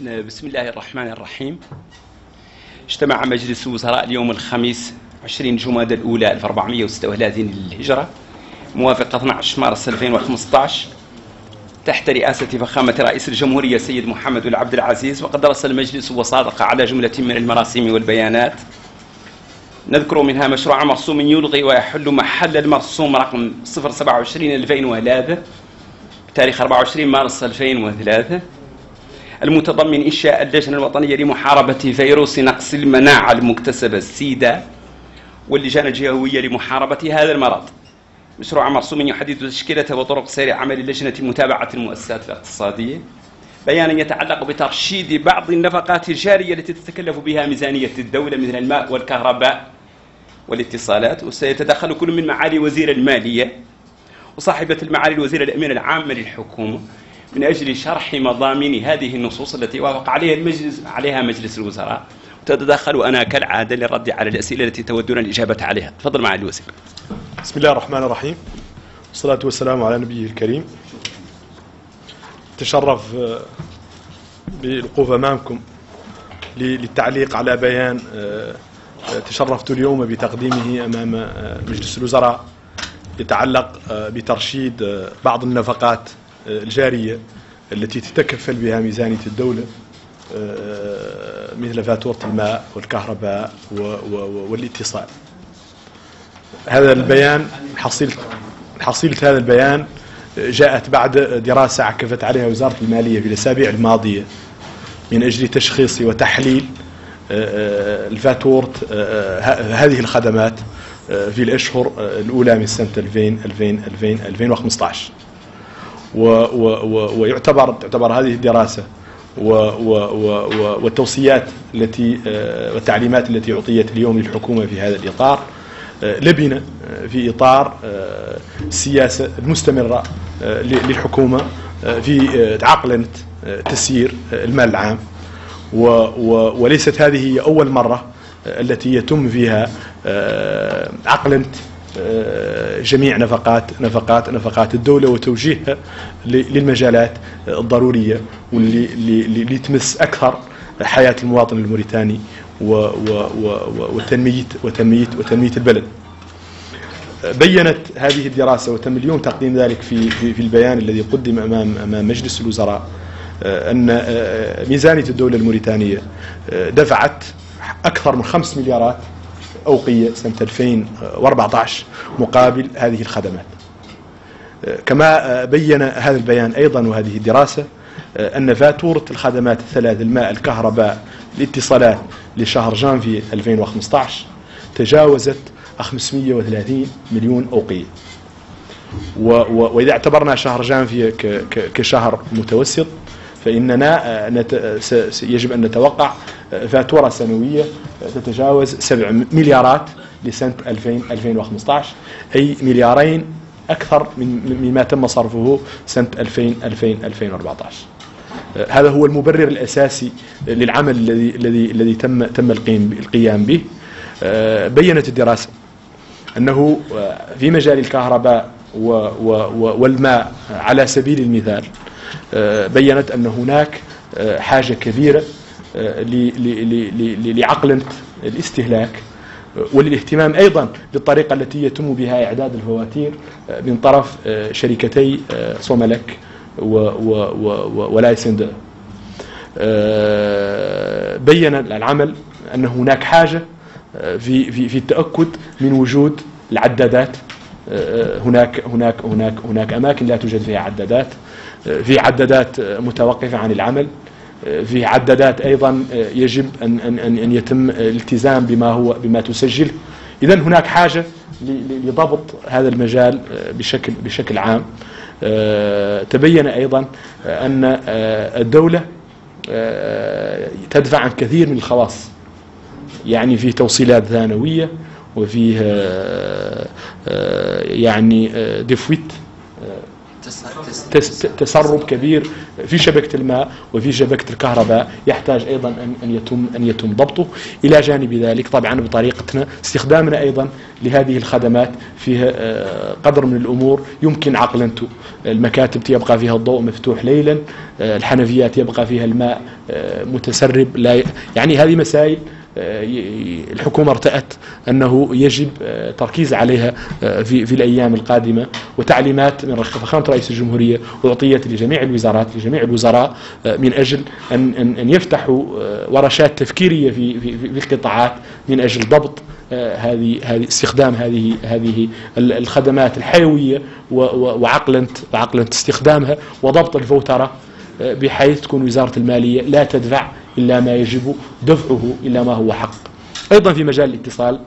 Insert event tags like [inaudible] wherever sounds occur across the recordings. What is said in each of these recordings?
بسم الله الرحمن الرحيم. اجتمع مجلس الوزراء اليوم الخميس 20 جمادى الأولى 1436 للهجرة موافق 12 مارس 2015 تحت رئاسة فخامة رئيس الجمهورية السيد محمد بن عبد العزيز وقد درس المجلس وصادق على جملة من المراسيم والبيانات. نذكر منها مشروع مرسوم يلغي ويحل محل المرسوم رقم 027 2003 بتاريخ 24 مارس 2003 المتضمن إنشاء اللجنة الوطنية لمحاربة فيروس نقص المناعة المكتسبة السيدا واللجان الجهوية لمحاربة هذا المرض. مشروع مرسوم يحدد تشكيلة وطرق سير عمل لجنة متابعة المؤسسات الاقتصادية. بيانا يتعلق بترشيد بعض النفقات الجارية التي تتكلف بها ميزانية الدولة مثل الماء والكهرباء والاتصالات وسيتدخل كل من معالي وزير المالية وصاحبة المعالي الوزير الأمين العام للحكومة. من أجل شرح مضامين هذه النصوص التي وافق عليها المجلس عليها مجلس الوزراء. وتتدخل أنا كالعادة للرد على الأسئلة التي تودون الإجابة عليها. تفضل معالي الوزير بسم الله الرحمن الرحيم. والصلاة والسلام على نبيه الكريم. تشرف آه، بالوقوف أمامكم للتعليق على بيان آه، تشرفت اليوم بتقديمه أمام آه، مجلس الوزراء يتعلق بترشيد بعض النفقات الجارية التي تتكفل بها ميزانية الدولة مثل فاتورة الماء والكهرباء والاتصال. هذا البيان حصيلة حصيلة هذا البيان جاءت بعد دراسة عكفت عليها وزارة المالية في الأسابيع الماضية من أجل تشخيص وتحليل الفاتورة هذه الخدمات في الأشهر الأولى من سنة 2000 2000 2015 ويعتبر تعتبر هذه الدراسة والتوصيات التي والتعليمات التي أعطيت اليوم للحكومة في هذا الإطار لبنة في إطار السياسة المستمرة للحكومة في عقلنة تسيير المال العام. وليست هذه هي أول مرة التي يتم فيها عقلنة جميع نفقات نفقات نفقات الدولة وتوجيهها للمجالات الضرورية واللي اللي تمس أكثر حياة المواطن الموريتاني وتنمية وتنمية وتنمية البلد. بينت هذه الدراسة وتم اليوم تقديم ذلك في في, البيان الذي قدم أمام أمام مجلس الوزراء أن ميزانية الدولة الموريتانية دفعت أكثر من 5 مليارات أوقية سنة 2014 مقابل هذه الخدمات. كما بين هذا البيان أيضا وهذه الدراسة أن فاتورة الخدمات الثلاث الماء الكهرباء الاتصالات لشهر جانفي 2015 تجاوزت 530 مليون أوقية وإذا اعتبرنا شهر جانفي كشهر متوسط فإننا يجب أن نتوقع فاتورة سنوية تتجاوز 7 مليارات لسنة 2000 2015 أي مليارين أكثر من مما تم صرفه سنة 2000 2000 2014 هذا هو المبرر الأساسي للعمل الذي الذي الذي تم تم القيام به. بينت الدراسة أنه في مجال الكهرباء والماء على سبيل المثال بينت أن هناك حاجة كبيرة لعقلنة الاستهلاك وللاهتمام أيضا بالطريقة التي يتم بها إعداد الفواتير من طرف شركتي صوملك ولايسند بين العمل أن هناك حاجة في في في التأكد من وجود العدادات. هناك هناك هناك هناك أماكن لا توجد فيها عدادات. في عدادات متوقفة عن العمل في عدادات أيضا يجب ان ان ان يتم الالتزام بما هو بما تسجل. اذا هناك حاجة لضبط هذا المجال بشكل بشكل عام. تبين أيضا أن الدولة تدفع عن كثير من الخواص يعني في توصيلات ثانويه وفيه يعني ديفويت تسرب كبير في شبكة الماء وفي شبكة الكهرباء. يحتاج أيضا أن يتم أن يتم ضبطه. إلى جانب ذلك طبعا بطريقتنا استخدامنا أيضا لهذه الخدمات فيها آه، قدر من الأمور. يمكن عقلنته المكاتب يبقى فيها الضوء مفتوح ليلا آه، الحنفيات يبقى فيها الماء آه، متسرب لا يعني هذه مسائل الحكومة ارتأت أنه يجب آه، تركيز عليها آه، في, في الأيام القادمة وتعليمات من فخامة رئيس الجمهورية أعطيت لجميع الوزارات لجميع الوزراء من أجل أن, أن, أن يفتحوا ورشات تفكيرية في, في, في القطاعات من أجل ضبط هذه هذه استخدام هذه هذه الخدمات الحيوية وعقلنه وعقلنه استخدامها وضبط الفوترة بحيث تكون وزارة المالية لا تدفع إلا ما يجب دفعه إلا ما هو حق. أيضا في مجال الاتصال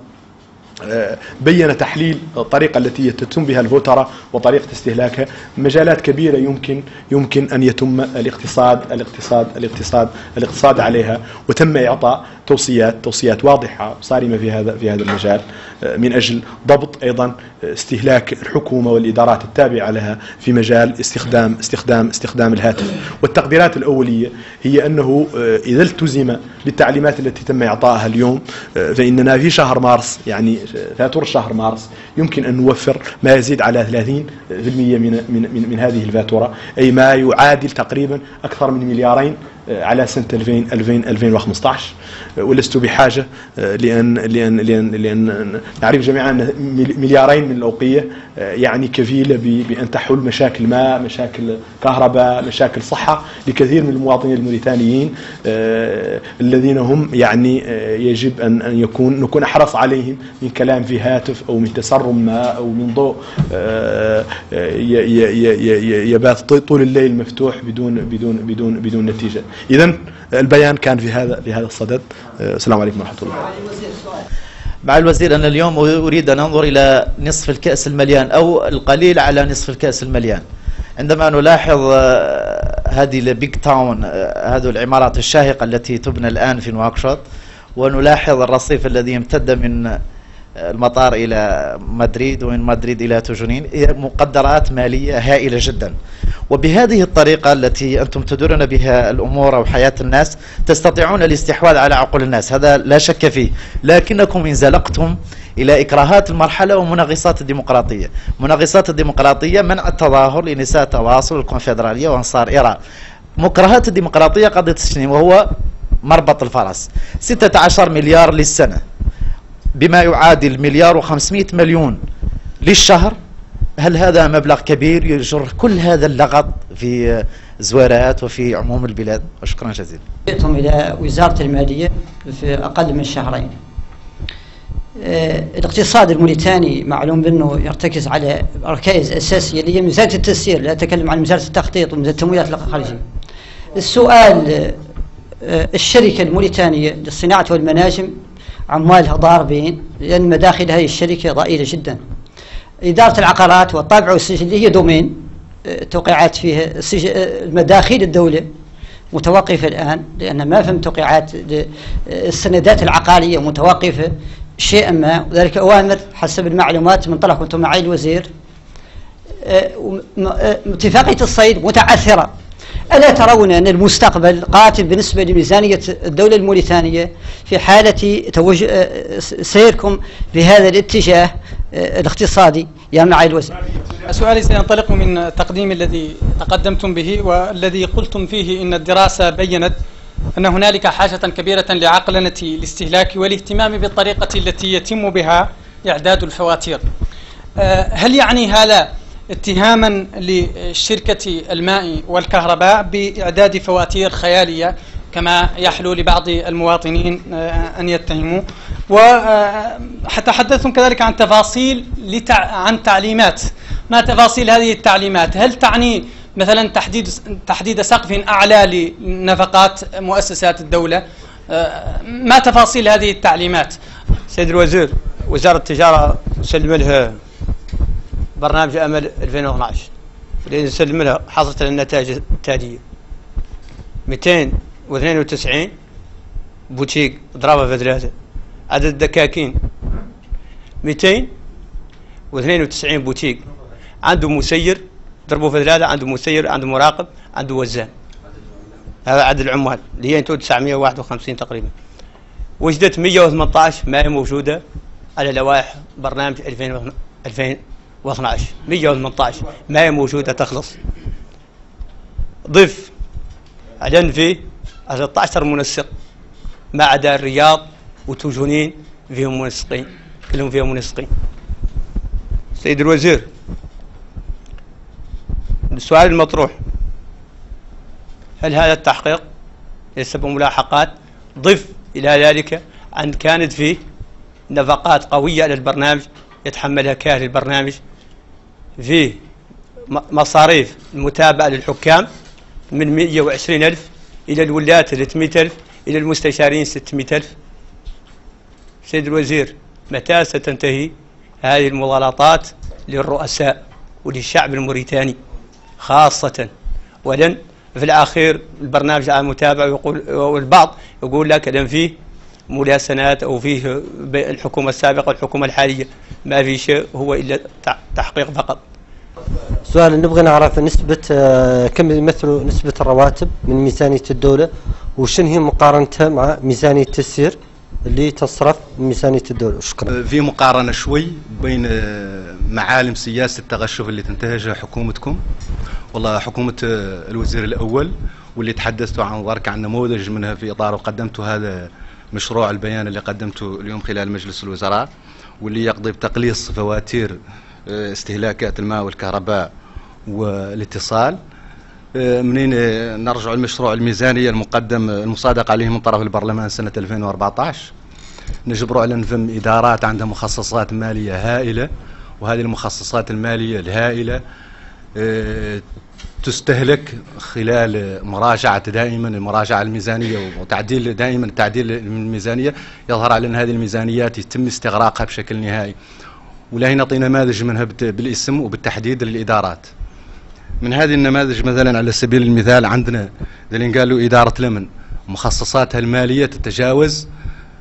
آه، بين تحليل الطريقة التي تتم بها الفوترة وطريقة استهلاكها. مجالات كبيرة يمكن يمكن أن يتم الاقتصاد الاقتصاد الاقتصاد الاقتصاد عليها وتم إعطاء توصيات توصيات واضحة صارمة في هذا في هذا المجال آه، من أجل ضبط أيضا استهلاك الحكومة والإدارات التابعة لها في مجال استخدام استخدام استخدام الهاتف. والتقديرات الأولية هي أنه آه، إذا التزم بالتعليمات التي تم إعطائها اليوم فإننا في شهر مارس يعني فاتور شهر مارس يمكن أن نوفر ما يزيد على 30% من, من, من, من هذه الفاتورة أي ما يعادل تقريبا أكثر من مليارين على سنة 2000 2000 2015 ولست بحاجة لأن لأن لأن, لأن نعرف جميعا أن مليارين من الأوقية يعني كفيلة بأن تحل مشاكل ماء مشاكل كهرباء مشاكل صحة لكثير من المواطنين الموريتانيين الذين هم يعني يجب أن يكون نكون أحرص عليهم من كلام في هاتف أو من تسرم ماء أو من ضوء يبات طول الليل مفتوح بدون بدون بدون بدون نتيجة. إذا البيان كان في هذا في هذا الصدد. آه، السلام عليكم ورحمة الله. مع الوزير أنا اليوم أريد أن أنظر إلى نصف الكأس المليان أو القليل على نصف الكأس المليان. عندما نلاحظ آه، هذه ال big town آه، هذه العمارات الشاهقة التي تبنى الآن في نواكشوط ونلاحظ الرصيف الذي يمتد من المطار إلى مدريد ومن مدريد إلى هي مقدرات مالية هائلة جدا. وبهذه الطريقة التي أنتم تدرون بها الأمور أو حياة الناس تستطيعون الاستحواذ على عقول الناس. هذا لا شك فيه. لكنكم انزلقتم إلى إكراهات المرحلة ومنغصات الديمقراطية. منغصات الديمقراطية منع التظاهر لنساء تواصل الكونفدرالية وأنصار إيران. مكرهات الديمقراطية قضية السنين وهو مربط الفرس. 16 مليار للسنة. بما يعادل مليار و500 مليون للشهر. هل هذا مبلغ كبير يجر كل هذا اللغط في زوارات وفي عموم البلاد؟ وشكرا جزيلا. جئتم إلى وزارة المالية في أقل من شهرين. آه، الاقتصاد الموريتاني معلوم بأنه يرتكز على ركائز أساسية اللي هي ميزانية التسيير لا أتكلم عن ميزانية التخطيط وميزانية التمويلات الخارجية. السؤال آه، الشركة الموريتانية للصناعة والمناجم عمالها ضاربين لأن مداخل هذه الشركة ضئيلة جدا. إدارة العقارات والطابع والسجل هي دومين آه، توقيعات فيها آه، المداخيل الدولة متوقفة الآن لأن ما فهم توقيعات آه، السندات العقارية متوقفة شيئا ما. وذلك أوامر حسب المعلومات من طرف كنت معي الوزير اتفاقية الصيد متعثرة. ألا ترون أن المستقبل قاتل بالنسبة لميزانية الدولة الموريتانية في حالة توجه سيركم في هذا الاتجاه آه، الاقتصادي؟ يا معالي الوزير سؤالي سينطلق من التقديم الذي تقدمتم به والذي قلتم فيه إن الدراسة بينت أن هنالك حاجة كبيرة لعقلنة الاستهلاك والاهتمام بالطريقة التي يتم بها إعداد الفواتير. آه، هل يعني هذا اتهاما لشركة الماء والكهرباء بإعداد فواتير خيالية كما يحلو لبعض المواطنين آه، أن يتهموا. وتحدثتم كذلك عن تفاصيل عن تعليمات. ما تفاصيل هذه التعليمات؟ هل تعني مثلا تحديد تحديد سقف أعلى لنفقات مؤسسات الدولة؟ آه، ما تفاصيل هذه التعليمات؟ سيد الوزير وزارة التجارة سلم لها برنامج أمل 2012 اللي نسلم لها حصلت النتائج التالية. 292 بوتيك ضربة في ثلاثة. عدد الدكاكين. 292 بوتيك. عنده مسير ضربوا في ثلاثة عنده مسير عنده مراقب عنده وزان. هذا عدد العمال اللي هي أنتو 951 تقريبا. وجدت 118 ما هي موجودة على لوائح برنامج 2012 118 ما هي موجودة تخلص. ضف. أعلن فيه 13 منسق. ما عدا الرياض وتوجونين فيهم منسقين. كلهم فيهم منسقين. سيد الوزير. السؤال المطروح. هل هذا التحقيق يسبب ملاحقات؟ ضف إلى ذلك أن كانت فيه نفقات قوية على البرنامج يتحملها كاهل البرنامج. فيه مصاريف المتابعة للحكام من 120 ألف إلى الولاة 300 ألف إلى المستشارين 600 ألف. سيد الوزير متى ستنتهي هذه المغالطات للرؤساء وللشعب الموريتاني؟ خاصة ولن في الأخير البرنامج العام متابع ويقول والبعض يقول لك لأن فيه ملاسنات أو فيه الحكومة السابقة والحكومة الحالية. ما في شيء هو إلا تحقيق فقط. سؤال نبغى نعرف نسبة آه، كم يمثلوا نسبة الرواتب من ميزانية الدولة؟ وشن هي مقارنتها مع ميزانية التسيير اللي تصرف من ميزانية الدولة؟ شكرا. في مقارنة شوي بين آه، معالم سياسة التغشف اللي تنتهجها حكومتكم. والله حكومة آه، الوزير الأول واللي تحدثت عن ذلك عن نموذج منها في إطار وقدمت هذا مشروع البيان اللي قدمته اليوم خلال مجلس الوزراء واللي يقضي بتقليص فواتير آه، استهلاكات الماء والكهرباء والاتصال. آه، منين آه، نرجع المشروع الميزانية المقدم المصادق عليه من طرف البرلمان سنة 2014 نجبروا على نفهم إدارات عندها مخصصات مالية هائلة وهذه المخصصات المالية الهائلة تستهلك خلال مراجعة دائما المراجعة الميزانية وتعديل دائما تعديل الميزانية. يظهر على أن هذه الميزانيات يتم استغراقها بشكل نهائي. ولا نعطي نماذج منها بالاسم وبالتحديد للإدارات. من هذه النماذج مثلا على سبيل المثال عندنا اللي قالوا إدارة الأمن مخصصاتها المالية تتجاوز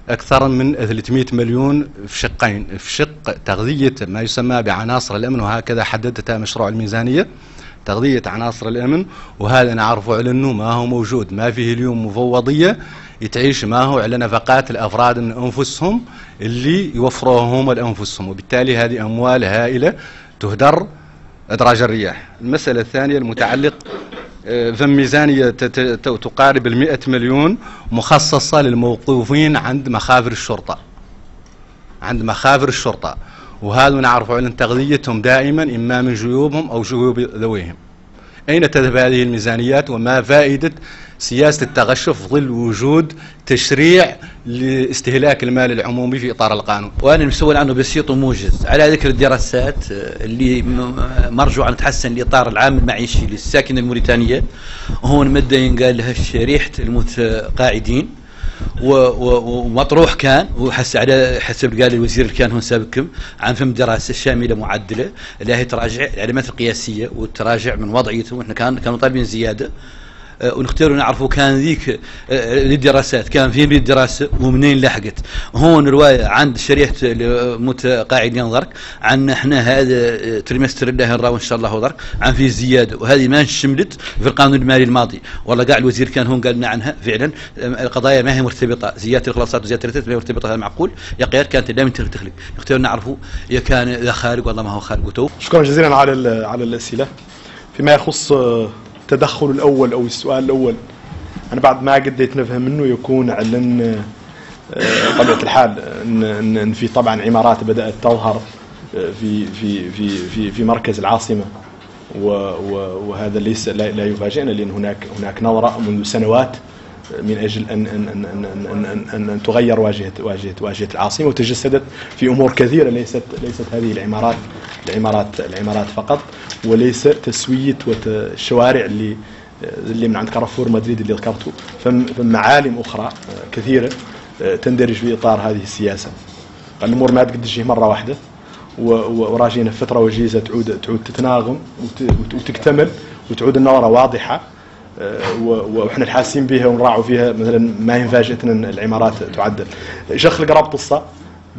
أكثر من 300 مليون في شقين. في شق تغذية ما يسمى بعناصر الأمن وهكذا حددتها مشروع الميزانية. تغذية عناصر الأمن وهذا نعرفه على أنه ما هو موجود ما فيه اليوم مفوضية يتعيش ما هو على نفقات الأفراد من أنفسهم اللي يوفروها هم لأنفسهم وبالتالي هذه أموال هائلة تهدر أدراج الرياح. المسألة الثانية المتعلق آه، في ميزانية تقارب المئة مليون مخصصة للموقوفين عند مخابر الشرطة. عند مخابر الشرطة. وهذا نعرف أن تغذيتهم دائما إما من جيوبهم أو جيوب ذويهم. أين تذهب هذه الميزانيات؟ وما فائدة سياسة التغشف ظل وجود تشريع لاستهلاك المال العمومي في إطار القانون؟ وأنا مسؤول عنه بسيط وموجز. على ذكر الدراسات آه، اللي مرجو أن تحسن الإطار العام المعيشي للساكنة الموريتانية هون مبدئيا قال لها شريحة المتقاعدين. ومطروح كان وحس على حسب قال الوزير كان هون سابقكم عن فهم دراسة شاملة معدلة اللي هي تراجع العلامات القياسية والتراجع من وضعيتهم وإحنا كان كانوا طالبين زيادة. آه، ونختاروا نعرفوا كان ذيك للدراسات. آه، كان فين الدراسة ومنين لحقت. هون رواية عند شريحة متقاعدين ضرك عن إحنا هذا تريمستر الله نراو ان شاء الله ضرك عن في زيادة وهذه ما شملت في القانون المالي الماضي. والله قاع الوزير كان هون قال لنا عنها فعلا. القضايا ما هي مرتبطة. زيادة الخلاصات وزيادة الرتب ما هي مرتبطة هذا معقول؟ يا قياد كانت من تخلق. نختار نعرفوا يا كان ذا خارج والله ما هو خارج وتو. شكرا جزيلا على على الأسئلة. فيما يخص التدخل الأول أو السؤال الأول. أنا بعد ما قديت نفهم منه يكون على آه، طبيعة الحال إن, إن في طبعا عمارات بدأت تظهر آه، في في في في في مركز العاصمة. وهذا ليس لا يفاجئنا لأن هناك هناك نظرة منذ سنوات من أجل أن أن أن أن أن, أن, أن تغير واجهة واجهة واجهة العاصمة وتجسدت في أمور كثيرة ليست ليست هذه العمارات. العمارات العمارات فقط وليس تسوية الشوارع اللي اللي من عند كارفور مدريد اللي ذكرته. فم معالم أخرى كثيرة تندرج في إطار هذه السياسة. الأمور ما تقدر مرة واحدة وراجينا فترة وجيزة تعود تعود تتناغم وتكتمل وتعود النظره واضحة آه، وإحنا حاسين بها ونراعوا فيها. مثلا ما إن العمارات تعدل. شيخ قرابط الصا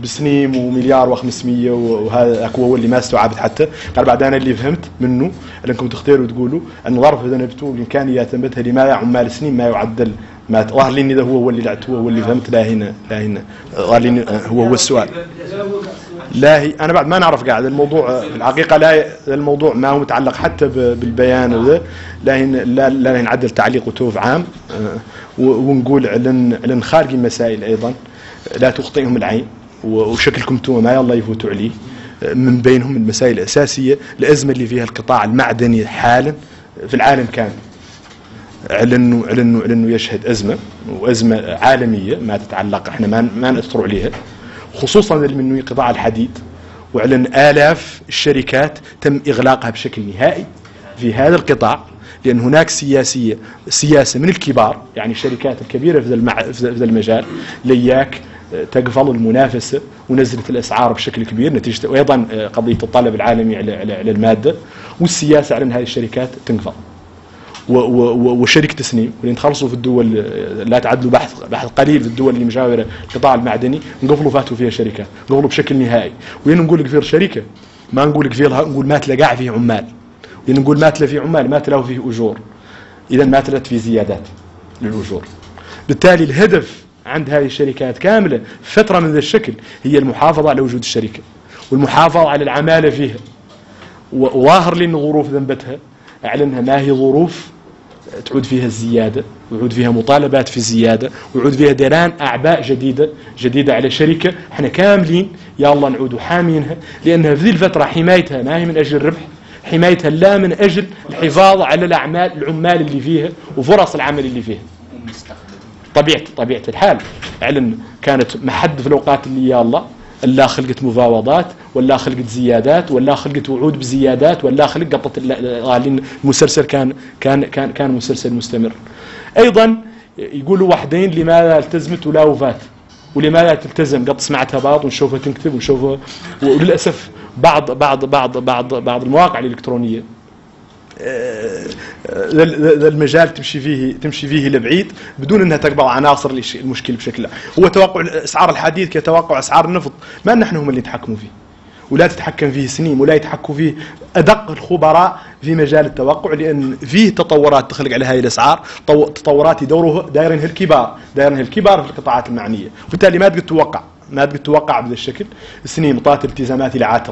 بسنيم ومليار و500 وهذا هو اللي ما استوعبت حتى. قال بعد أنا اللي فهمت منه أنكم تختاروا تقولوا أن ظرف إذا نبتوا الامكانيات ثبتها لماذا عمال سنين ما يعدل. ما ظهر لي اني هو اللي لعبت هو اللي فهمت. لا هنا لا هنا. ظهر لي هو هو السؤال. لا هي أنا بعد ما نعرف قاعد الموضوع الحقيقة لا الموضوع ما هو متعلق حتى بالبيان هذا لا لا لا نعدل تعليق وتوف عام. ونقول علن علن خارج المسائل أيضا. لا تخطئهم العين. وشكلكم أنتم ما يلا يفوتوا عليه من بينهم المسائل الأساسية الازمه اللي فيها القطاع المعدني حالا في العالم كامل انه على انه يشهد أزمة وأزمة عالمية ما تتعلق إحنا ما ما ناثر عليها خصوصا من قطاع الحديد وعلن آلاف الشركات تم إغلاقها بشكل نهائي في هذا القطاع لأن هناك سياسية سياسة من الكبار يعني الشركات الكبيرة في. في المجال لياك تقفل المنافسة ونزلت الأسعار بشكل كبير نتيجة وأيضا قضية الطلب العالمي على المادة والسياسة على أن هذه الشركات تنقفل. وشركة تسنيم واللي نخلصوا في الدول لا تعدلوا بحث بحث قليل في الدول اللي مجاوره القطاع المعدني نقفلوا فاتوا فيها شركات نقفلوا بشكل نهائي. وين نقول لك في شركه ما نقول لك فيها نقول ما تلقى فيه عمال. وين نقول ما تلا فيه عمال؟ ما تلاقوا فيه أجور. اذا ما تلت فيه زيادات للأجور. بالتالي الهدف عند هذه الشركات كاملة. فترة من ذا الشكل هي المحافظة على وجود الشركة والمحافظة على العمالة فيها. وظاهر لي ان ظروف ذنبتها أعلنها ما هي ظروف تعود فيها الزيادة ويعود فيها مطالبات في الزيادة ويعود فيها ديران أعباء جديدة جديدة على شركة. إحنا كاملين يا الله نعود حامينها لأنها في ذي الفترة حمايتها ما هي من أجل الربح حمايتها لا من أجل الحفاظ على الأعمال العمال اللي فيها وفرص العمل اللي فيها. طبيعة طبيعة الحال. اعلن كانت محد في الأوقات اللي يا الله. لا خلقت مفاوضات ولا خلقت زيادات ولا خلقت وعود بزيادات ولا خلق قطة المسلسل كان كان كان كان مسلسل مستمر. أيضا يقولوا وحدين لماذا التزمت ولا وفات ولماذا تلتزم؟ قط سمعتها بعض ونشوفها تنكتب ونشوفها. وللأسف بعض بعض بعض بعض بعض المواقع الإلكترونية ذا المجال تمشي فيه تمشي فيه لبعيد بدون إنها تقبض عناصر المشكل بشكل هو توقع أسعار الحديد كتوقع أسعار النفط ما نحن هم اللي يتحكموا فيه. ولا تتحكم فيه سنين ولا يتحكم فيه أدق الخبراء في مجال التوقع لأن فيه تطورات تخلق على هذه الأسعار تطورات يدوروها دايرينها الكبار دايرينها الكبار في القطاعات المعنية. وبالتالي ما تقدر تتوقع ما تقدر تتوقع بهذا الشكل. السنين مطات التزامات اللي عاد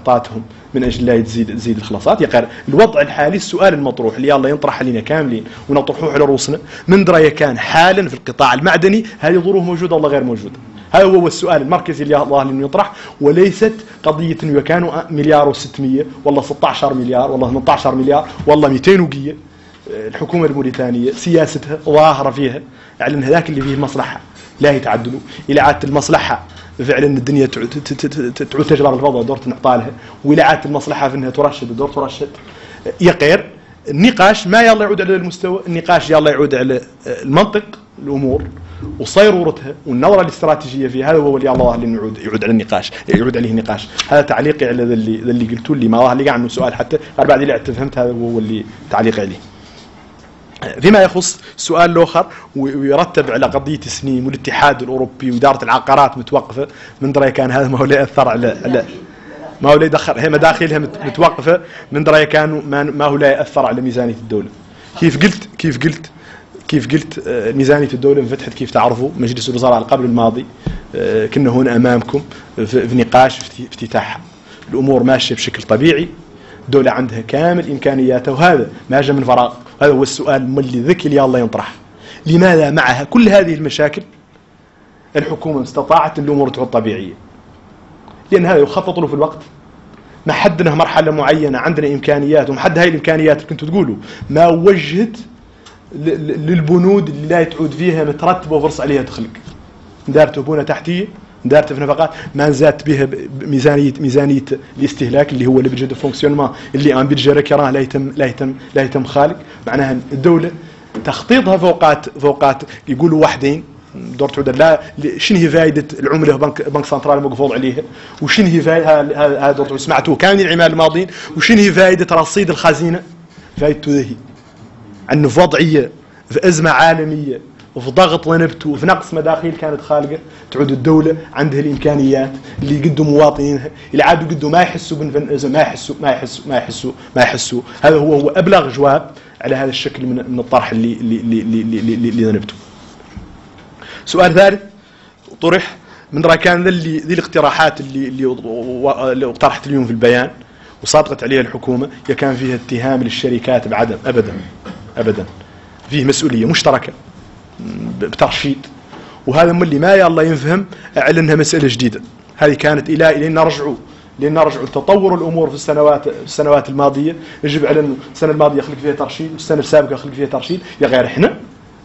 من أجل لا تزيد تزيد الخلاصات. يا الوضع الحالي السؤال المطروح اللي يلا ينطرح علينا كاملين ونطرحوه على رؤوسنا من درى كان حالا في القطاع المعدني؟ هذه ظروف موجودة ولا غير موجودة؟ هذا هو السؤال المركزي اللي الله انه يطرح وليست قضية إنه كانوا مليار و600 والله 16 مليار والله 18 مليار والله 200 وقية. الحكومة الموريتانية سياستها ظاهرة فيها اعلن هذاك اللي فيه مصلحة لا يتعدلوا. إلى عادة المصلحة فعلا الدنيا تعود تجبر الفضاء دور تنعطالها ولا عادت المصلحة في إنها ترشد دور ترشد. يقير النقاش ما يلا يعود على المستوى النقاش يلا يعود على المنطق الأمور وصيرورتها والنظرة الاستراتيجية فيها هذا هو اللي الله اللي يعود يعود على النقاش يعود عليه النقاش هذا تعليقي على اللي اللي قلتوا لي ما ظهر لي عنه سؤال حتى بعد اللي فهمت هذا هو اللي تعليقي عليه. فيما يخص السؤال الآخر ويرتب على قضية سنيم والاتحاد الأوروبي وإدارة العقارات متوقفة. من دري كان هذا ما هو لا ياثر على على ما هو لا يدخل هي مداخلها متوقفة. من دري كان ما هو لا يأثر على ميزانية الدولة؟ كيف قلت كيف قلت كيف قلت آه، ميزانية الدولة انفتحت كيف تعرفوا؟ مجلس الوزراء قبل الماضي آه، كنا هنا أمامكم في نقاش افتتاحها الأمور ماشية بشكل طبيعي. الدولة عندها كامل إمكانياتها وهذا ما جاء من فراغ. هذا هو السؤال اللي ذكي اللي الله ينطرح لماذا معها كل هذه المشاكل؟ الحكومة استطاعت الأمور تعود طبيعية. لأن هذا يخطط له في الوقت. ما حدنا مرحلة معينة عندنا إمكانيات ومحد هاي الإمكانيات اللي كنتوا تقولوا. ما وجهت للبنود اللي لا تعود فيها مترتبة وفرص عليها تخلق. دارت بنى تحتية. دارت في نفقات ما زادت بها ميزانيه ميزانية الاستهلاك اللي هو البجد دو فونكسيونمون اللي أم بيدجي راه لا يتم لا يتم لا يتم خالق. معناها الدولة تخطيطها فوقات فوقات. يقولوا وحدين دور تعود لا شنو هي فائده العملة بنك بنك سنترال مقفول عليها؟ وشنو هي فائده دور سمعتوه كان العمال الماضيين. وشنو هي فائده رصيد الخزينة؟ فائدته ذهي في وضعية في أزمة عالمية. وفي ضغط ونبت وفي نقص مداخيل كانت خالقة. تعود الدولة عندها الإمكانيات اللي يقدوا مواطنينها اللي عادوا قدوا ما يحسوا بنفن ما يحسوا ما يحسوا ما يحسوا ما يحسوا. هذا هو هو أبلغ جواب على هذا الشكل من من الطرح اللي اللي اللي اللي, اللي, اللي ذنبته. سؤال ثالث طرح من ركان ذي اللي ذي الاقتراحات اللي اللي اقترحت اليوم في البيان وصادقت عليها الحكومة هي كان فيها اتهام للشركات بعدم ابدا ابدا. فيه مسؤولية مشتركة. بترشيد. وهذا من اللي ما يلا ينفهم على إنها مسألة جديدة. هذه كانت إلى إلى نرجعوا لأن نرجعوا لتطور الأمور في السنوات السنوات الماضية. يجب على السنة الماضية خلق فيها ترشيد والسنة السابقة خلق فيها ترشيد. يا غير إحنا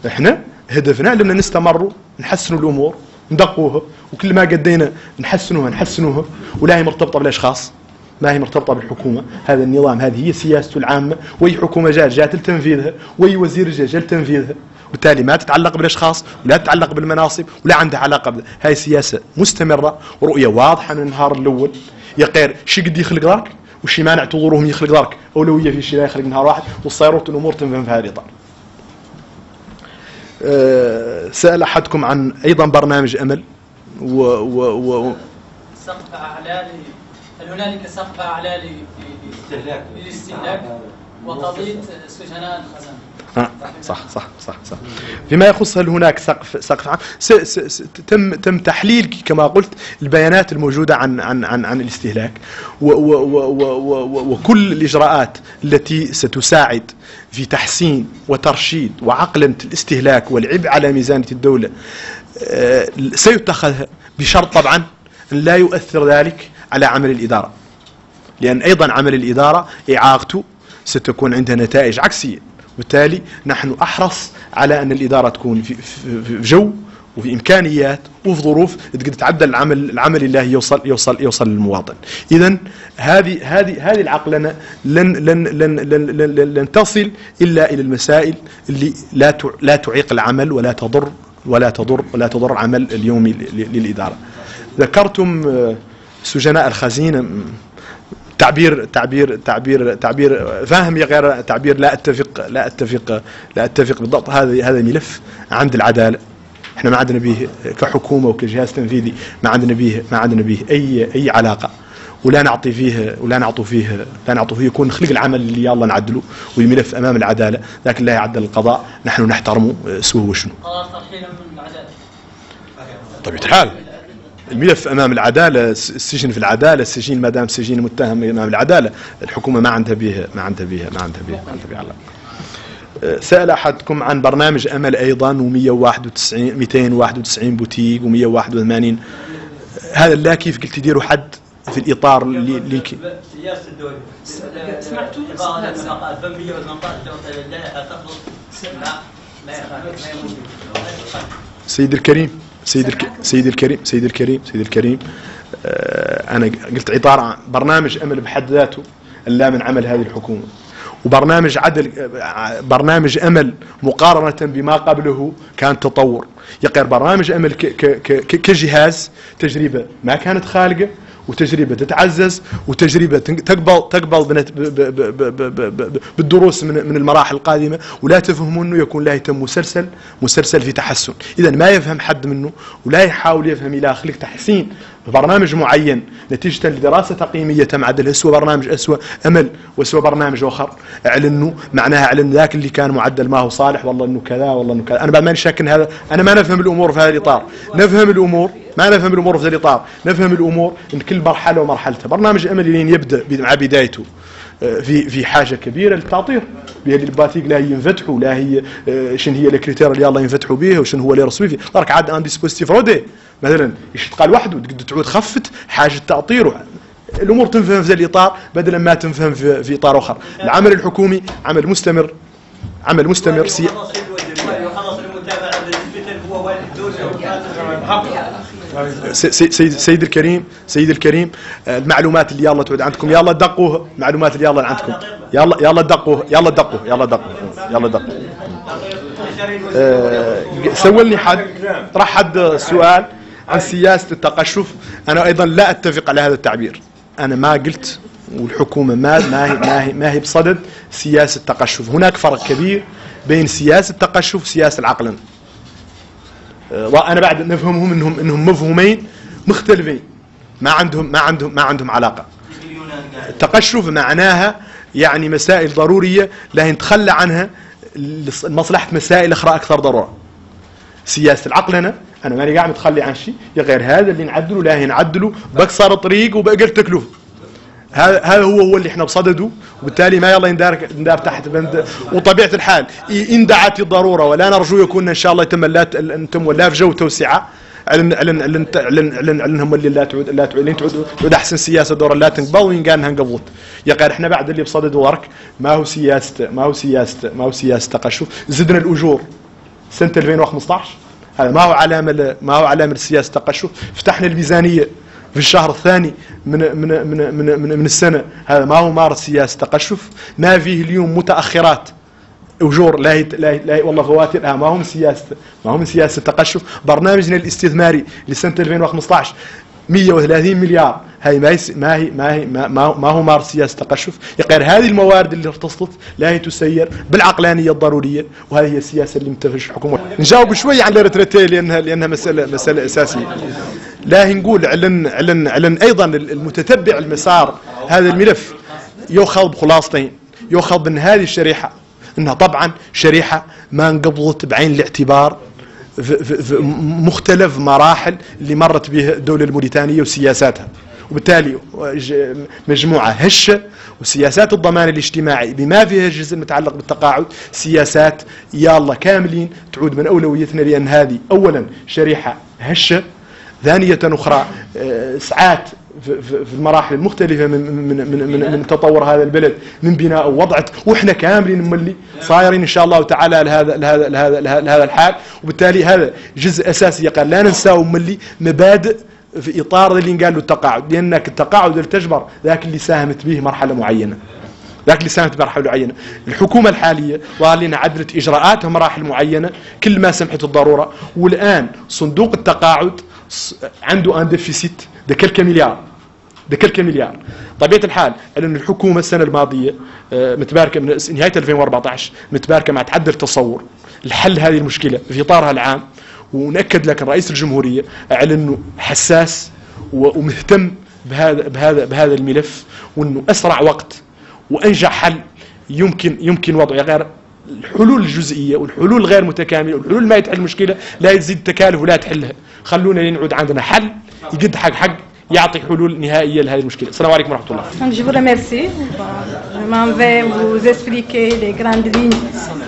إحنا هدفنا لأن نستمروا نحسنوا الأمور ندقوها. وكل ما قدينا نحسنوها نحسنوها. ولا هي مرتبطة بالأشخاص ما هي مرتبطة بالحكومة. هذا النظام هذه هي سياسته العامة. واي حكومة جات جات لتنفيذها واي وزير جاء جاء لتنفيذها. وبالتالي ما تتعلق بالأشخاص ولا تتعلق بالمناصب ولا عندها علاقة بها هاي سياسة مستمرة ورؤية واضحة من النهار الأول يا قير شي قد يخلق ذاك وشي مانع تضرهم يخلق ذاك أولوية في شيء لا يخلق نهار واحد وصيرت الأمور تنفهم في هذا الإطار. أه سأل أحدكم عن أيضا برنامج أمل و, و, و سقف أعلى هل هنالك سقف أعلى للاستهلاك وقضية سجناء الخزانة. آه صح صح صح صح. فيما يخص هل هناك سقف سقف عام تم تم تحليل كما قلت البيانات الموجودة عن عن عن عن الاستهلاك و و و و وكل الإجراءات التي ستساعد في تحسين وترشيد وعقلنه الاستهلاك والعبء على ميزانية الدولة آه سيتخذها بشرط طبعا لا يؤثر ذلك على عمل الإدارة. لأن أيضا عمل الإدارة إعاقته ستكون عندها نتائج عكسية. وبالتالي نحن أحرص على أن الإدارة تكون في, في جو وفي إمكانيات وفي ظروف تقدر تعدل العمل العمل الله يوصل يوصل يوصل للمواطن. إذا هذه هذه هذه العقلنة لن لن لن لن, لن, لن تصل إلا إلى المسائل اللي لا لا تعيق العمل ولا تضر ولا تضر ولا تضر العمل اليومي للإدارة. ذكرتم سجناء الخزينة تعبير تعبير تعبير تعبير فاهم يا غير تعبير لا أتفق لا أتفق لا أتفق بالضبط. هذا هذا ملف عند العدالة. إحنا ما عندنا به كحكومة وكجهاز تنفيذي ما عندنا به ما عندنا به أي أي علاقة. ولا نعطي فيه ولا نعطوا فيه لا نعطوا فيه يكون خلق العمل اللي يلا نعدله والملف أمام العدالة. لكن لا يعدل القضاء. نحن نحترمه سوى وشنو. قرار ترحيلا من العدالة. طبيعه الحال الملف أمام العدالة السجن في العدالة السجين ما دام سجين متهم أمام العدالة. الحكومة ما عندها به ما عندها به ما عندها به ما عندها به علاقه سأل أحدكم عن برنامج أمل أيضا و191 291 بوتيق و181 هذا لا كيف قلت يديروا حد في الإطار اللي سياسة الدولة سمعتوا؟ الفنية والمنطقة تفرض لا لا يخالف سيد الكريم. سيد الك... سيد الكريم سيد الكريم سيد الكريم آه أنا قلت عباره برنامج أمل بحد ذاته لا من عمل هذه الحكومة وبرنامج عدل برنامج أمل مقارنة بما قبله كان تطور يقر برنامج أمل. ك... ك... كجهاز تجربة ما كانت خالقة وتجربة تتعزز وتجربة تقبل تقبل بالدروس من من المراحل القادمة. ولا تفهموا أنه يكون لا يتم مسلسل مسلسل في تحسن. اذا ما يفهم حد منه ولا يحاول يفهم إلى خلق تحسين. برنامج معين نتيجة لدراسة تقييمية تم عدلها سوى برنامج أسوأ أمل وسوى برنامج آخر. أعلنوا معناها أعلن ذاك اللي كان معدل ما هو صالح. والله إنه كذا والله إنه كذا. أنا بعد ماني شاك ان هذا. أنا ما نفهم الأمور في هذا الإطار. نفهم الأمور ما نفهم الأمور في هذا الإطار. نفهم الأمور ان كل مرحلة ومرحلتها. برنامج أمل لين يبدأ مع بدايته. في في حاجة كبيرة للتعطير بهذه الباثيق لا هي ينفتحوا لا هي شنو هي الكريتير اللي الله ينفتحوا به وشنو هو اللي يرسموا فيه. راك عاد أن ديسبوزيتيف رودي مثلا يشتغل وحده تقدر تعود خفت حاجة تعطير الأمور تنفهم في الإطار بدلا ما تنفهم في, في إطار آخر. العمل الحكومي عمل مستمر. عمل مستمر. سي سيد الكريم سيد الكريم المعلومات اللي يلا تعود عندكم. يلا دقوها المعلومات اللي يلا عندكم. يلا يلا دقوها يلا دقوها يلا دقوها يلا دقوها أه سولني حد طرح حد سؤال عن سياسة التقشف. أنا أيضا لا أتفق على هذا التعبير. أنا ما قلت والحكومة ما ما هي ما هي, ما هي بصدد سياسة التقشف. هناك فرق كبير بين سياسة التقشف وسياسة العقلنة آه، وأنا بعد نفهمهم انهم إنهم مفهومين مختلفين. ما عندهم ما عندهم ما عندهم علاقة. التقشف معناها يعني مسائل ضرورية لا نتخلى عنها لمصلحة مسائل أخرى أكثر ضرورة. سياسة العقل هنا أنا ماني قاعد متخلي عن شيء يا غير هذا اللي نعدله لا نعدله بكسر طريق وباقل تكلفة. هذا هو هو اللي إحنا بصدده وبالتالي ما يلا يندار يندار تحت بند. وطبيعة الحال إن دعت الضرورة ولا نرجو يكون إن شاء الله يتم لا أنتم ولا في جو توسعة. علن علن علن علن علن علن هم اللي لا تعود لا تعود تعود تعود أحسن سياسة دور لا تنقبل وين قال انها انقبضت يا قال إحنا بعد اللي بصدد ورك ما هو سياسه ما هو سياسه ما هو سياسة تقشف. زدنا الأجور. سنة 2015 هذا ما هو علامة ما هو علامة سياسه تقشف. فتحنا الميزانية. في الشهر الثاني من من من من من, من السنة. هذا ما هو مارس سياسة تقشف. ما فيه اليوم متأخرات. أجور. لا هي لا, هي لا هي والله فواتير. ما هو من سياسه ما هو من سياسة التقشف برنامجنا الاستثماري لسنة 2015 130 مليار. هاي ما هي ما هي ما هي ما, ما هو مارس سياسة تقشف. غير هذه الموارد اللي ارتصدت لا هي تسير. بالعقلانية الضرورية. وهذه هي السياسة اللي متفش الحكومة نجاوب شوي عن الريتريتي لانها لأنها مساله مسألة أساسية. لا نقول علن علن علن أيضا المتتبع المسار هذا الملف. يؤخذ بخلاصتين. يؤخذ بان هذه الشريحة إنها طبعا شريحة ما انقبضت بعين الاعتبار في, مختلف مراحل اللي مرت بها الدولة الموريتانية وسياساتها. وبالتالي مجموعة هشة وسياسات الضمان الاجتماعي. بما فيها الجزء المتعلق بالتقاعد سياسات يلا كاملين تعود من أولويتنا لأن هذه أولا شريحة هشة. ثانية أخرى آه، ساعات في المراحل المختلفة من من من من, من تطور هذا البلد من بناء ووضعت وإحنا كاملين ملي صايرين إن شاء الله تعالى لهذا لهذا لهذا لهذا الحال. وبالتالي هذا جزء أساسي قال لا ننساه ملي مبادئ في إطار اللي قال له التقاعد. لأنك التقاعد اللي تجبر ذاك اللي ساهمت به مرحلة معينة. ذاك اللي ساهمت بمرحلة معينة. الحكومة الحالية ظهر لنا عدلت اجراءاتها مراحل معينة كل ما سمحت الضرورة. والآن صندوق التقاعد عنده ان ديفيسيت ده كلك مليار ده كلك مليار طبيعة الحال ان الحكومة السنة الماضية آه، متباركة من نهاية 2014 متباركة مع تعدل تصور الحل هذه المشكلة في إطارها العام ونأكد لك رئيس الجمهورية على أنه حساس ومهتم بهذا بهذا بهذا الملف وأنه أسرع وقت وأنجح حل يمكن يمكن وضعه. غير الحلول الجزئية والحلول غير متكاملة والحلول ما يتحل المشكلة لا تزيد تكالف ولا تحلها. خلونا نعود عندنا حل يقد حق حق يعطي حلول نهائيه لهذه المشكله السلام عليكم ورحمه الله Donc je vous remercie. Je m'en vais vous expliquer les grandes lignes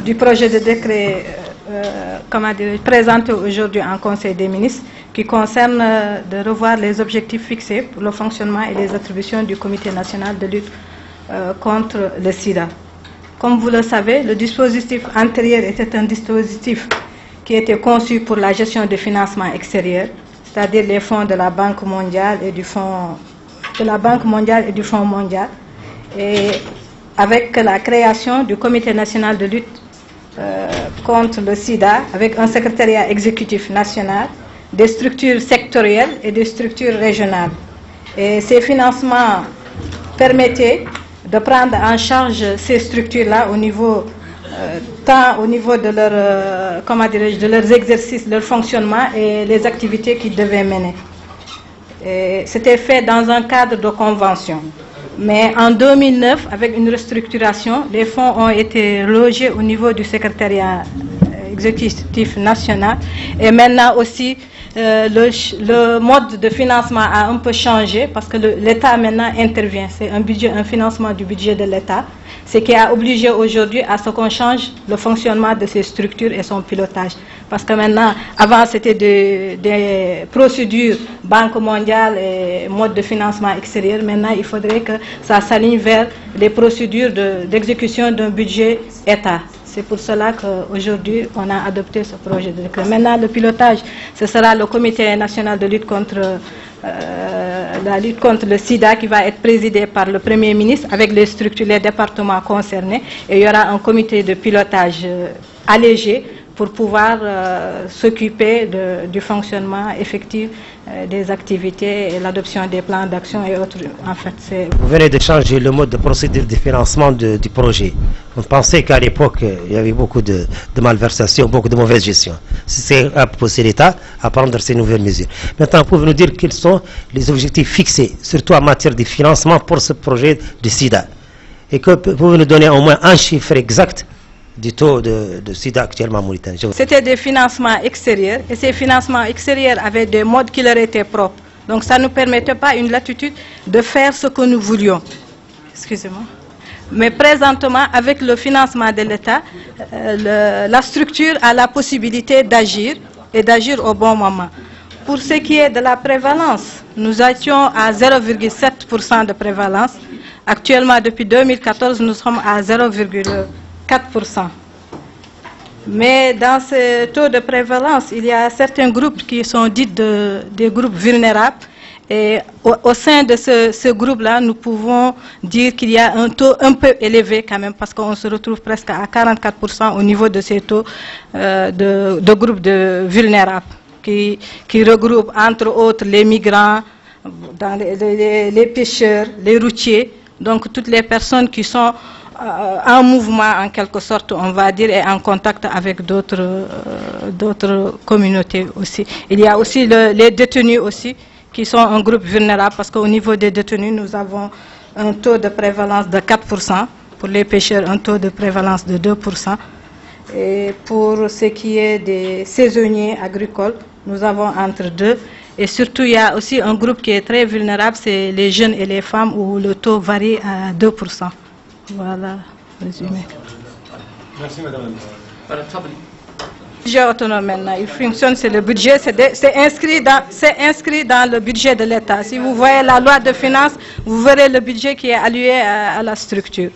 du projet de décret euh, comment dire, présenté aujourd'hui en Conseil des ministres qui concerne euh, de revoir les objectifs fixés pour le fonctionnement et les attributions du Comité national de lutte euh, contre le sida. Comme vous le savez, le dispositif antérieur était un dispositif qui était conçu pour la gestion des financements extérieurs, c'est-à-dire les fonds de la Banque mondiale et du fonds de la Banque mondiale et du Fonds mondial. Et avec la création du Comité national de lutte euh, contre le sida avec un secrétariat exécutif national, des structures sectorielles et des structures régionales. Et ces financements permettaient de prendre en charge ces structures-là au niveau euh, au niveau de leur euh, comment de leurs exercices, leur fonctionnement et les activités qu'ils devaient mener. C'était fait dans un cadre de convention. Mais en 2009, avec une restructuration, les fonds ont été logés au niveau du secrétariat exécutif national. Et maintenant aussi, euh, le, mode de financement a un peu changé parce que l'État maintenant intervient. C'est un financement du budget de l'État ce qui a obligé aujourd'hui à ce qu'on change le fonctionnement de ces structures et son pilotage. Parce que maintenant, avant c'était des, procédures Banque mondiale et mode de financement extérieur. Maintenant, il faudrait que ça s'aligne vers les procédures d'exécution d'un budget État. C'est pour cela qu'aujourd'hui, on a adopté ce projet de décret. Maintenant, le pilotage, ce sera le Comité national de lutte contre euh, la lutte contre le sida qui va être présidé par le Premier ministre avec les structures, les départements concernés. Et il y aura un comité de pilotage euh, allégé pour pouvoir euh, s'occuper du fonctionnement effectif des activités et l'adoption des plans d'action et autres. En fait, Vous venez de changer le mode de procédure de financement de- du projet. On pensait qu'à l'époque, euh, il y avait beaucoup de, de malversations, beaucoup de mauvaise gestion. C'est à pousser l'État à prendre ces nouvelles mesures. Maintenant, pouvez-vous nous dire quels sont les objectifs fixés, surtout en matière de financement pour ce projet de SIDA? Et que pouvez-vous nous donner au moins un chiffre exact du taux de, de SIDA actuellement en Mauritanie C'était des financements extérieurs et ces financements extérieurs avaient des modes qui leur étaient propres. Donc ça ne nous permettait pas une latitude de faire ce que nous voulions. Excusez-moi. Mais présentement, avec le financement de l'État, euh, la structure a la possibilité d'agir et d'agir au bon moment. Pour ce qui est de la prévalence, nous étions à 0,7% de prévalence. Actuellement, depuis 2014, nous sommes à 0,4%. Mais dans ce taux de prévalence, il y a certains groupes qui sont dits de- des groupes vulnérables. Et au, sein de ce, groupe-là, nous pouvons dire qu'il y a un taux un peu élevé quand même, parce qu'on se retrouve presque à 44% au niveau de ces taux euh, de, groupes de vulnérables, qui, regroupent entre autres les migrants, les, pêcheurs, les routiers, donc toutes les personnes qui sont en mouvement en quelque sorte, on va dire, et en contact avec d'autres euh, d'autres communautés aussi. Il y a aussi le- les détenus aussi, qui sont un groupe vulnérable, parce qu'au niveau des détenus, nous avons un taux de prévalence de 4%, pour les pêcheurs, un taux de prévalence de 2%. Et pour ce qui est des saisonniers agricoles, nous avons entre deux. Et surtout, il y a aussi un groupe qui est très vulnérable, c'est les jeunes et les femmes, où le taux varie à 2%. Voilà, résumé. Merci madame. budget autonome maintenant, il fonctionne, c'est le budget, c'est inscrit, dans- c'est inscrit dans le budget de l'État. Si vous voyez la loi de finances, vous verrez le budget qui est alloué à, à la structure.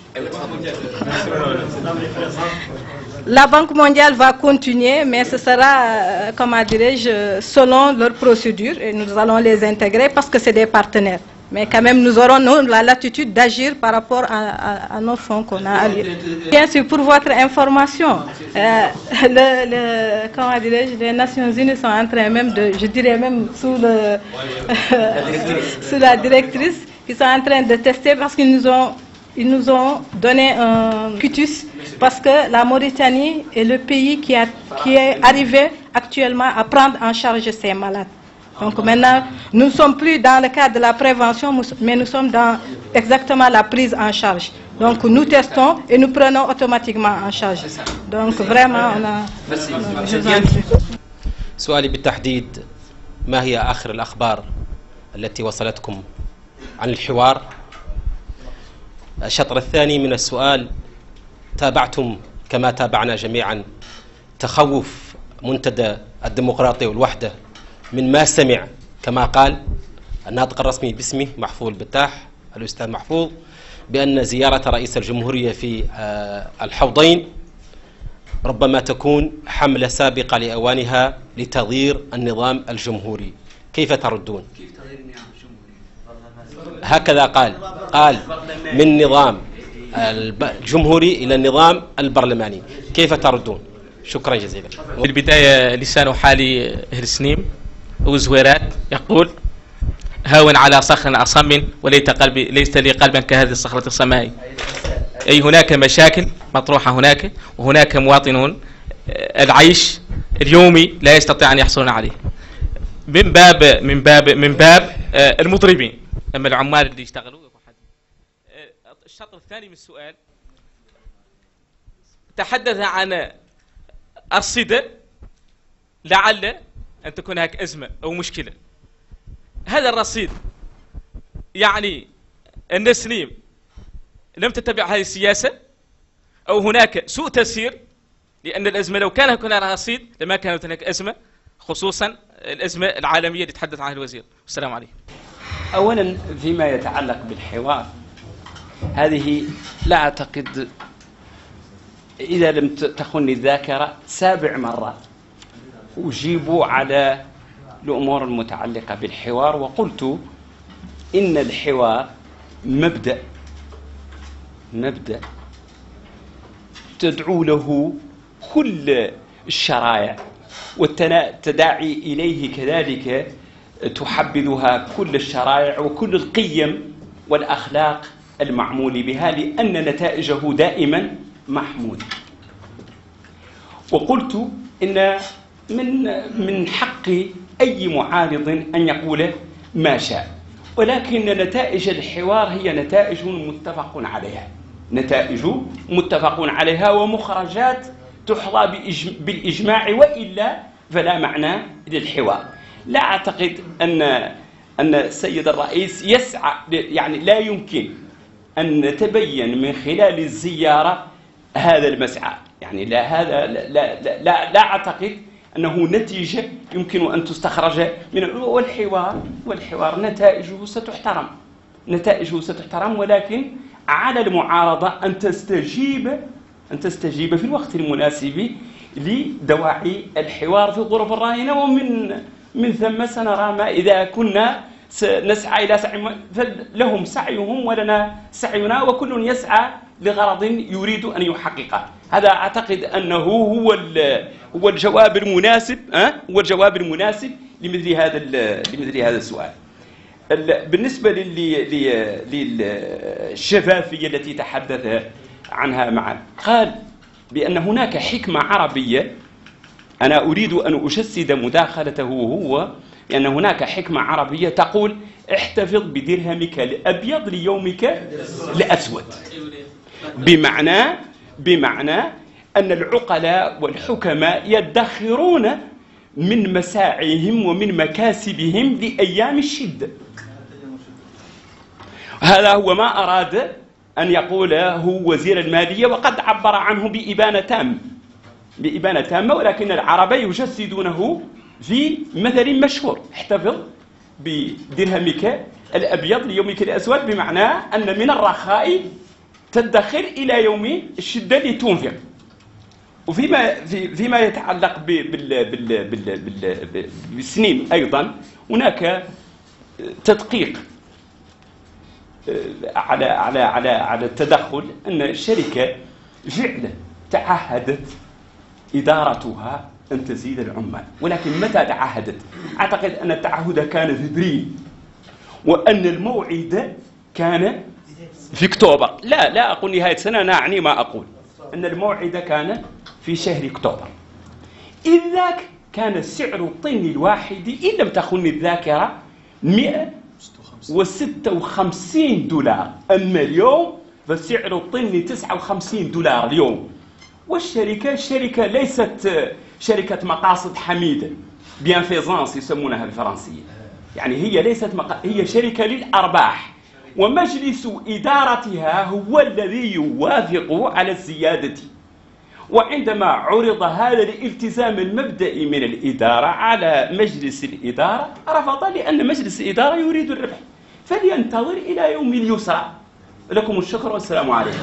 La Banque mondiale va continuer, mais ce sera, euh, comment dirais-je, selon leur procédure, et nous allons les intégrer parce que c'est des partenaires. Mais quand même, nous aurons nous, la latitude d'agir par rapport à, à- à nos fonds qu'on a alloués. Bien sûr, pour votre information, euh, [laughs] le, le- comment dirais-je, les Nations Unies sont en train même de, je dirais même sous, le, [laughs] sous la directrice, qui sont en train de tester parce qu'ils nous ont ils nous ont donné un cutus parce que la Mauritanie est le pays qui, a, qui est arrivé actuellement à prendre en charge ces malades. Donc maintenant, nous ne sommes plus dans le cadre de la prévention, mais nous sommes dans exactement la prise en charge. Donc nous testons et nous prenons automatiquement en charge. Donc vraiment, on a... Je vous en prie. سؤالي بالتحديد ما هي آخر الأخبار التي وصلتكم عن الحوار الشطر الثاني من السؤال تابعتم كما تابعنا جميعا تخوف منتدى الديمقراطية والوحدة من ما سمع. كما قال الناطق الرسمي باسمه محفوظ البتاح الأستاذ محفوظ بأن زيارة رئيس الجمهورية في آه، الحوضين ربما تكون حملة سابقة لأوانها لتغيير النظام الجمهوري. كيف تردون؟ هكذا قال. قال من نظام الجمهوري إلى النظام البرلماني. كيف تردون؟ شكرا جزيلا. في البداية لسان حالي هرسنيم. وزويرات يقول هاون على صخر أصم وليس قلبي ليس لي قلبا كهذه الصخرة السماء. أي هناك مشاكل مطروحة هناك وهناك مواطنون آه، العيش اليومي لا يستطيع أن يحصلون عليه. من باب من باب من باب آه، المضربين أما العمال اللي يشتغلوا آه، الشطر الثاني من السؤال تحدث عن الصدى لعل أن تكون هناك أزمة أو مشكلة. هذا الرصيد يعني أن سليم لم تتبع هذه السياسة أو هناك سوء تسيير لأن الأزمة لو كان هناك رصيد لما كانت هناك أزمة خصوصا الأزمة العالمية اللي تحدث عنها الوزير. والسلام عليكم. أولا فيما يتعلق بالحوار هذه لا أعتقد إذا لم تخني الذاكرة سابع مرة أجيب على الأمور المتعلقة بالحوار وقلت إن الحوار مبدأ مبدأ. تدعو له كل الشرائع والتداعي إليه كذلك تحبذها كل الشرائع وكل القيم والأخلاق المعمول بها لأن نتائجه دائما محمودة وقلت إن من من حق أي معارض أن يقول ما شاء. ولكن نتائج الحوار هي نتائج متفق عليها. نتائج متفق عليها ومخرجات تحظى بالإجماع وإلا فلا معنى للحوار. لا أعتقد أن أن السيد الرئيس يسعى يعني لا يمكن أن نتبين من خلال الزيارة هذا المسعى. يعني لا هذا لا لا لا, لا أعتقد أنه نتيجة يمكن أن تستخرج من والحوار والحوار نتائجه ستحترم. نتائجه ستحترم ولكن على المعارضة أن تستجيب أن تستجيب في الوقت المناسب لدواعي الحوار في الظروف الراهنة. ومن من ثم سنرى ما إذا كنا نسعى إلى سعي فلهم سعيهم ولنا سعينا وكل يسعى لغرض يريد أن يحققه هذا أعتقد أنه هو هو الجواب المناسب أه؟ هو الجواب المناسب لمثل هذا لمثل هذا السؤال. بالنسبة للشفافية التي تحدث عنها معا. قال بأن هناك حكمة عربية أنا أريد أن أجسد مداخلته هو لأن هناك حكمة عربية تقول احتفظ بدرهمك الأبيض ليومك الأسود. بمعنى بمعنى أن العقلاء والحكماء يدخرون من مساعيهم ومن مكاسبهم لأيام الشدة هذا هو ما أراد أن يقول هو وزير المالية وقد عبر عنه بإبانة تامة بإبانة تامة ولكن العرب يجسدونه في مثل مشهور. احتفظ بدرهمك الأبيض ليومك الأسود بمعنى أن من الرخاء تدخر إلى يوم الشدة لتنفق وفيما في فيما يتعلق بال بال بال بال بالسنين أيضا هناك تدقيق على على على على التدخل أن الشركة فعلا تعهدت إدارتها أن تزيد العمال. ولكن متى تعهدت؟ أعتقد أن التعهد كان في إبريل وأن الموعد كان في أكتوبر لا لا أقول نهاية سنة أنا أعني ما أقول. أن الموعد كان في شهر أكتوبر إذ ذاك كان سعر الطن الواحد إن لم تخن الذاكرة 156 دولار. أما اليوم فسعر الطن 59 دولار اليوم. والشركة الشركة ليست شركة مقاصد حميدة بيانفيزانس يسمونها بالفرنسية. يعني هي ليست مق... هي شركة للأرباح. ومجلس إدارتها هو الذي يوافق على الزيادة. وعندما عرض هذا الالتزام المبدئي من الإدارة على مجلس الإدارة رفض لأن مجلس الإدارة يريد الربح. فلينتظر إلى يوم اليسرى. لكم الشكر والسلام عليكم.